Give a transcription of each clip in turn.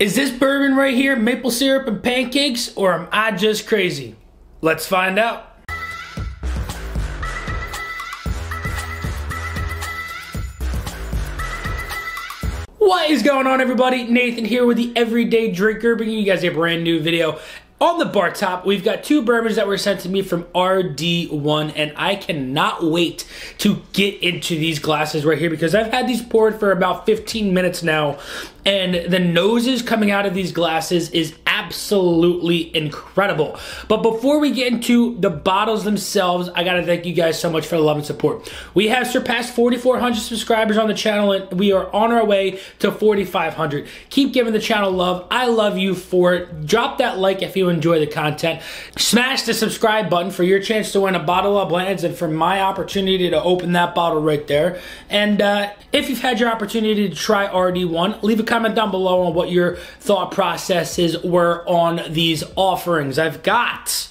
Is this bourbon right here maple syrup and pancakes, or am I just crazy? Let's find out. What is going on, everybody? Nathan here with the Everyday Drinker, bringing you guys a brand new video. On the bar top, we've got two bourbons that were sent to me from RD1, and I cannot wait to get into these glasses right here because I've had these poured for about 15 minutes now, and the noses coming out of these glasses is absolutely incredible. But before we get into the bottles themselves, I gotta thank you guys so much for the love and support. We have surpassed 4,400 subscribers on the channel, and we are on our way to 4,500. Keep giving the channel love. I love you for it. Drop that like if you enjoy the content. Smash the subscribe button for your chance to win a bottle of Blanton's and for my opportunity to open that bottle right there. And uh, if you've had your opportunity to try RD1, leave a comment down below on what your thought processes were on these offerings. I've got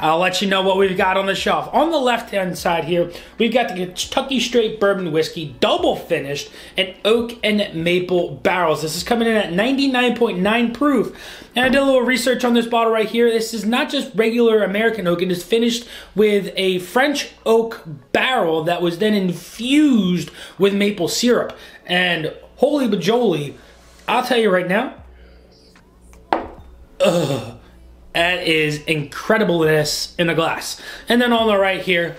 I'll let you know what we've got on the shelf. On the left hand side here, we've got the Kentucky Straight Bourbon Whiskey, double finished, and oak and maple barrels. This is coming in at 99.9 proof. And I did a little research on this bottle right here. This is not just regular American oak, it is finished with a French oak barrel that was then infused with maple syrup. And holy bajoli, I'll tell you right now, ugh that is incredibleness in a glass. And then on the right here,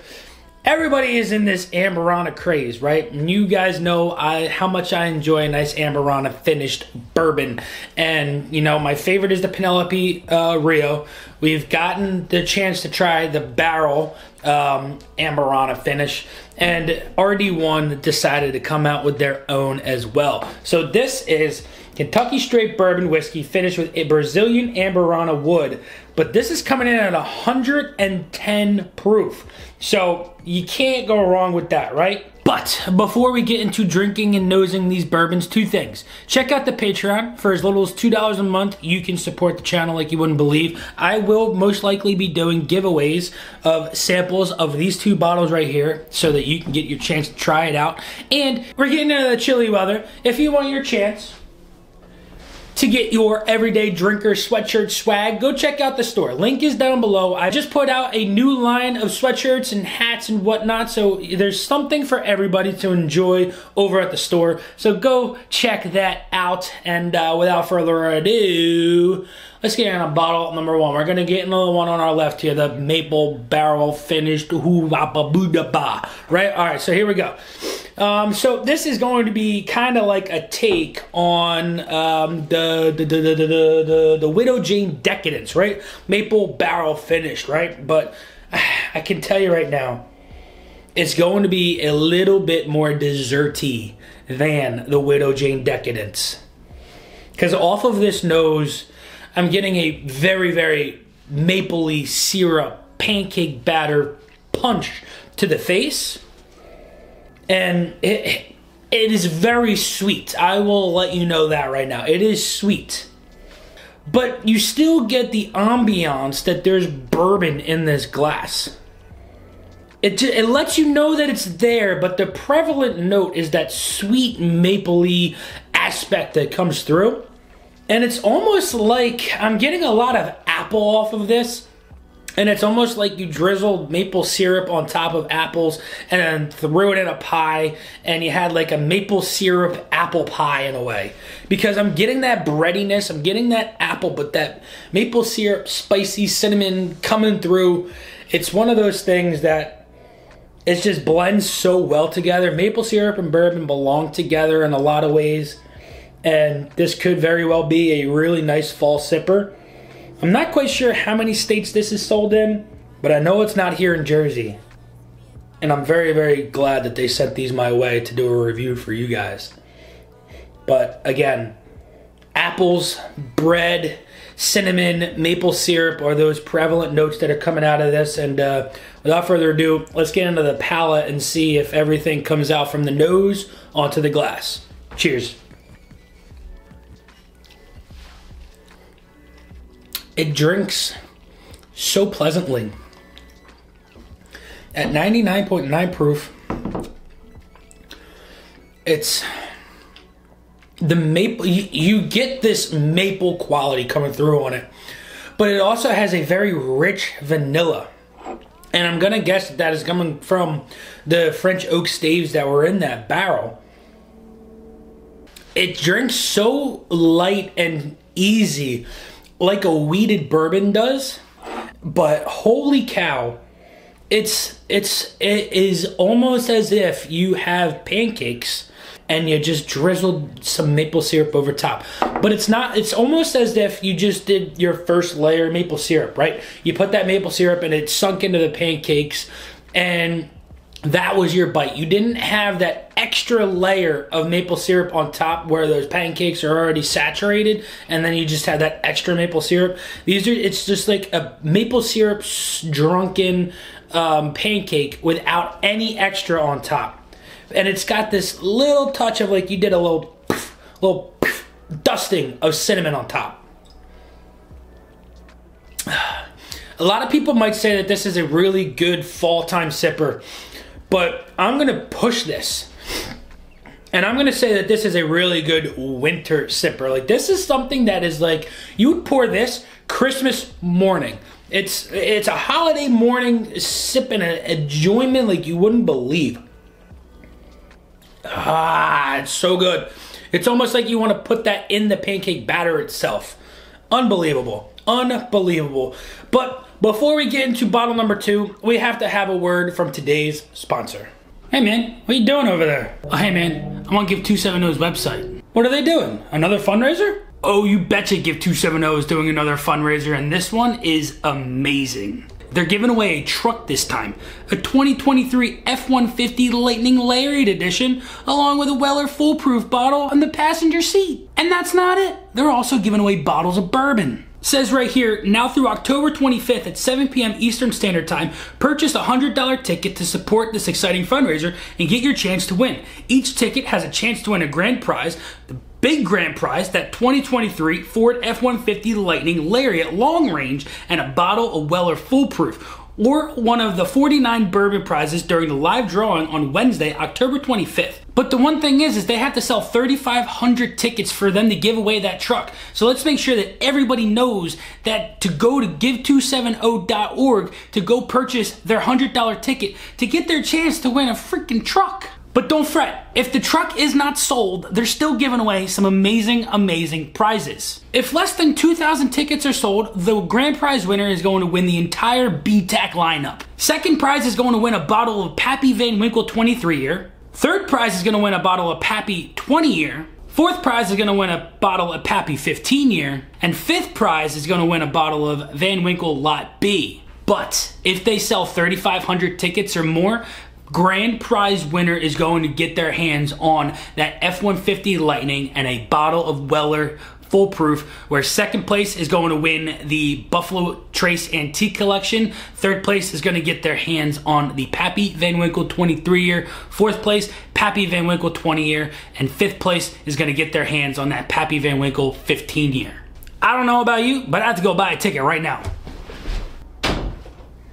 everybody is in this Amburana craze, right? And you guys know I how much I enjoy a nice Amburana finished bourbon. And, you know, my favorite is the Penelope uh, Rio. We've gotten the chance to try the barrel um, Amburana finish. And RD1 decided to come out with their own as well. So this is Kentucky Straight Bourbon Whiskey finished with a Brazilian Amburana wood. But this is coming in at 110 proof. So you can't go wrong with that, right? But before we get into drinking and nosing these bourbons, two things. Check out the Patreon. For as little as $2 a month, you can support the channel like you wouldn't believe. I will most likely be doing giveaways of samples of these two bottles right here so that you can get your chance to try it out. And we're getting into the chilly weather. If you want your chance, to get your everyday drinker sweatshirt swag, go check out the store. Link is down below. I just put out a new line of sweatshirts and hats and whatnot, so there's something for everybody to enjoy over at the store. So go check that out. And uh, without further ado, let's get in a bottle number one. We're gonna get another one on our left here, the maple barrel finished right? All right, so here we go. Um, so this is going to be kind of like a take on um, the, the, the, the, the, the, the Widow Jane Decadence, right? Maple barrel finished, right? But I can tell you right now, it's going to be a little bit more desserty than the Widow Jane Decadence. Because off of this nose, I'm getting a very, very mapley syrup, pancake batter punch to the face and it, it is very sweet. I will let you know that right now. It is sweet. But you still get the ambiance that there's bourbon in this glass. It, just, it lets you know that it's there, but the prevalent note is that sweet mapley aspect that comes through. And it's almost like I'm getting a lot of apple off of this and it's almost like you drizzled maple syrup on top of apples and then threw it in a pie and you had like a maple syrup apple pie in a way. Because I'm getting that breadiness, I'm getting that apple, but that maple syrup, spicy cinnamon coming through. It's one of those things that it just blends so well together. Maple syrup and bourbon belong together in a lot of ways. And this could very well be a really nice fall sipper. I'm not quite sure how many states this is sold in, but I know it's not here in Jersey. And I'm very, very glad that they sent these my way to do a review for you guys. But again, apples, bread, cinnamon, maple syrup are those prevalent notes that are coming out of this. And uh, without further ado, let's get into the palate and see if everything comes out from the nose onto the glass. Cheers. It drinks so pleasantly. At 99.9 proof, it's the maple, you, you get this maple quality coming through on it, but it also has a very rich vanilla. And I'm gonna guess that, that is coming from the French oak staves that were in that barrel. It drinks so light and easy, like a wheated bourbon does. But holy cow, it's it's it is almost as if you have pancakes and you just drizzled some maple syrup over top. But it's not, it's almost as if you just did your first layer maple syrup, right? You put that maple syrup and it sunk into the pancakes and that was your bite. You didn't have that extra layer of maple syrup on top where those pancakes are already saturated, and then you just have that extra maple syrup. These are it's just like a maple syrup drunken um, pancake without any extra on top, and it's got this little touch of like you did a little little dusting of cinnamon on top. A lot of people might say that this is a really good fall time sipper but I'm going to push this. And I'm going to say that this is a really good winter sipper. Like this is something that is like you would pour this Christmas morning. It's it's a holiday morning sipping an enjoyment like you wouldn't believe. Ah, it's so good. It's almost like you want to put that in the pancake batter itself. Unbelievable. Unbelievable. But before we get into bottle number two, we have to have a word from today's sponsor. Hey man, what you doing over there? Oh, hey man, I want to Give 270's website. What are they doing? Another fundraiser? Oh, you betcha Give 270 is doing another fundraiser, and this one is amazing. They're giving away a truck this time, a 2023 F-150 Lightning Lariat Edition, along with a Weller Full Proof bottle on the passenger seat. And that's not it. They're also giving away bottles of bourbon. Says right here, now through October 25th at 7 p.m. Eastern Standard Time, purchase a $100 ticket to support this exciting fundraiser and get your chance to win. Each ticket has a chance to win a grand prize, the big grand prize, that 2023 Ford F-150 Lightning Lariat long range, and a bottle of Weller Full Proof or one of the 49 bourbon prizes during the live drawing on Wednesday, October 25th. But the one thing is, is they have to sell 3,500 tickets for them to give away that truck. So let's make sure that everybody knows that to go to give270.org to go purchase their $100 ticket to get their chance to win a freaking truck. But don't fret, if the truck is not sold, they're still giving away some amazing, amazing prizes. If less than 2,000 tickets are sold, the grand prize winner is going to win the entire BTAC lineup. Second prize is going to win a bottle of Pappy Van Winkle 23 year. Third prize is going to win a bottle of Pappy 20 year. Fourth prize is going to win a bottle of Pappy 15 year. And fifth prize is going to win a bottle of Van Winkle Lot B. But if they sell 3,500 tickets or more, grand prize winner is going to get their hands on that F-150 Lightning and a bottle of Weller Full Proof where second place is going to win the buffalo trace antique collection. Third place is going to get their hands on the pappy van winkle 23 year fourth place pappy van winkle 20 year and fifth place is going to get their hands on that pappy van winkle 15 year i don't know about you but i have to go buy a ticket right now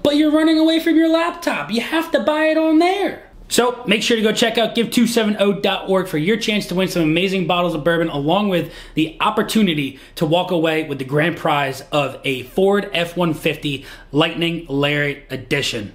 but you're running away from your laptop. You have to buy it on there. So make sure to go check out give270.org for your chance to win some amazing bottles of bourbon along with the opportunity to walk away with the grand prize of a Ford F-150 Lightning Lariat Edition.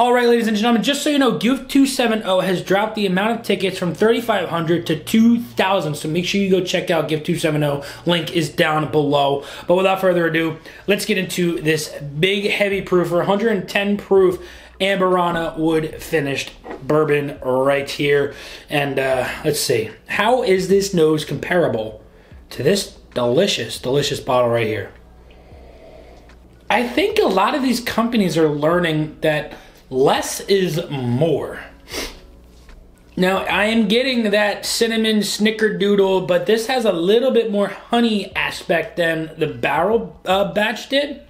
All right, ladies and gentlemen, just so you know, Give 270 has dropped the amount of tickets from 3,500 to 2,000. So make sure you go check out Give 270. Link is down below. But without further ado, let's get into this big, heavy proof, 110 proof Amburana wood finished bourbon right here. And uh, let's see, how is this nose comparable to this delicious, delicious bottle right here? I think a lot of these companies are learning that less is more. Now, I am getting that cinnamon snickerdoodle, but this has a little bit more honey aspect than the barrel uh, batch did.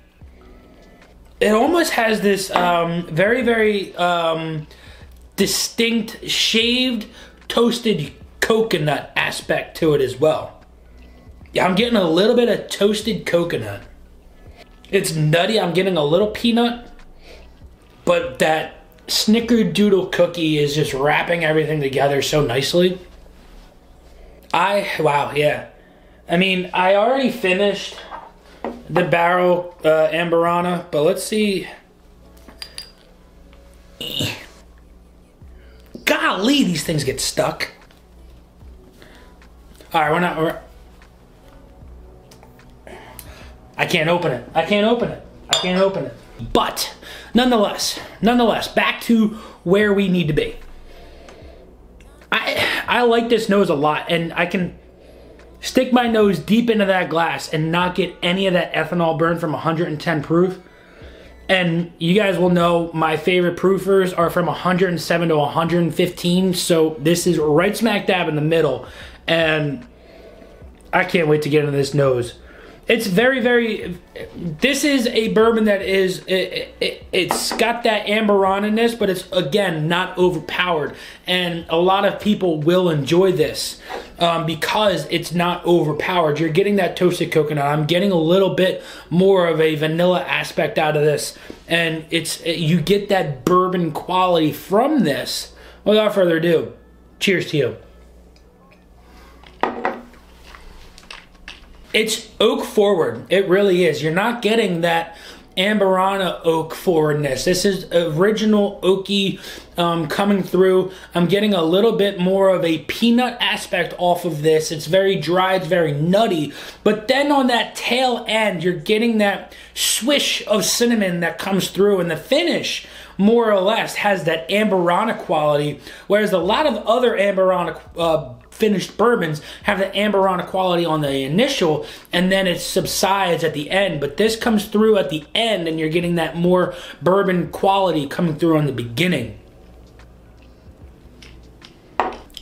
It almost has this um, very, very um, distinct shaved toasted coconut aspect to it as well. Yeah, I'm getting a little bit of toasted coconut. It's nutty. I'm getting a little peanut but that snickerdoodle cookie is just wrapping everything together so nicely. I wow, yeah. I mean, I already finished the barrel uh, Amburana, but let's see. Golly, these things get stuck. All right, we're not. We're, I can't open it. I can't open it. I can't open it. But nonetheless, nonetheless, back to where we need to be. I I like this nose a lot, and I can stick my nose deep into that glass and not get any of that ethanol burn from 110 proof. And you guys will know my favorite proofers are from 107 to 115. So this is right smack dab in the middle. And I can't wait to get into this nose. It's very, very. This is a bourbon that is. It, it, it's got that amberoniness, but it's again not overpowered, and a lot of people will enjoy this um, because it's not overpowered. You're getting that toasted coconut. I'm getting a little bit more of a vanilla aspect out of this, and it's you get that bourbon quality from this. Without further ado, cheers to you. It's oak forward. It really is. You're not getting that Amburana oak forwardness. This is original oaky um, coming through. I'm getting a little bit more of a peanut aspect off of this. It's very dry, it's very nutty. But then on that tail end, you're getting that swish of cinnamon that comes through, and the finish more or less has that Amburana quality, whereas a lot of other Amburana uh, finished bourbons have the Amburana quality on the initial and then it subsides at the end. But this comes through at the end and you're getting that more bourbon quality coming through on the beginning.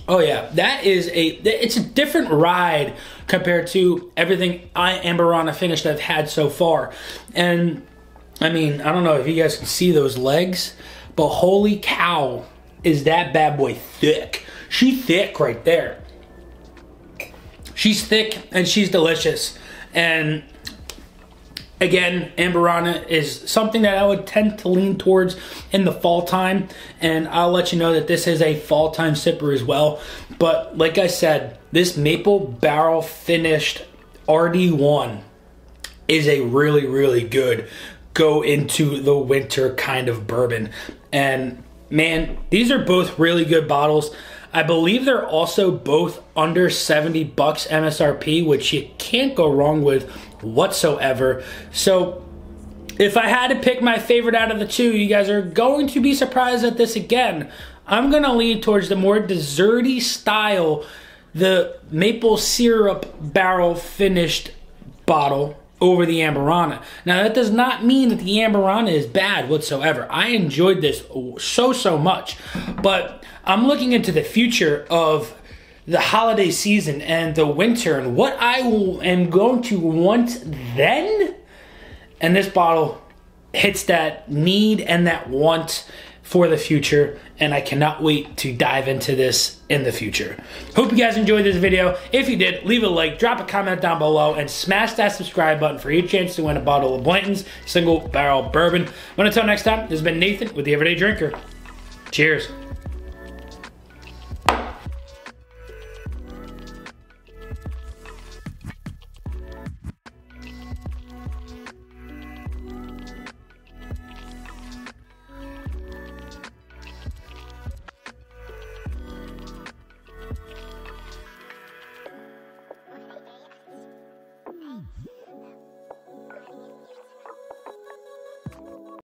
Oh yeah, that is a it's a different ride compared to everything I Amburana finished I've had so far. And I mean, I don't know if you guys can see those legs, but holy cow, is that bad boy thick. She thick right there. She's thick and she's delicious. And again, Amburana is something that I would tend to lean towards in the fall time. And I'll let you know that this is a fall time sipper as well. But like I said, this maple barrel finished RD1 is a really, really good go into the winter kind of bourbon. And man, these are both really good bottles. I believe they're also both under 70 bucks MSRP, which you can't go wrong with whatsoever. So if I had to pick my favorite out of the two, you guys are going to be surprised at this again. I'm going to lean towards the more desserty style, the maple syrup barrel finished bottle over the Amburana. Now, that does not mean that the Amburana is bad whatsoever. I enjoyed this so, so much. But I'm looking into the future of the holiday season and the winter and what I am going to want then. And this bottle hits that need and that want for the future and I cannot wait to dive into this in the future. Hope you guys enjoyed this video. If you did, leave a like, drop a comment down below, and smash that subscribe button for your chance to win a bottle of Blanton's single barrel bourbon. But until next time, this has been Nathan with The Everyday Drinker. Cheers.